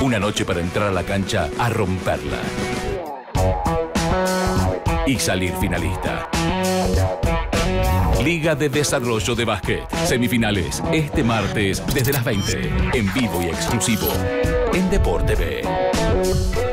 Una noche para entrar a la cancha a romperla. Y salir finalista. Liga de Desarrollo de Básquet. Semifinales este martes desde las 20. En vivo y exclusivo. En Deporte B.